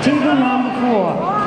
真的吗不酷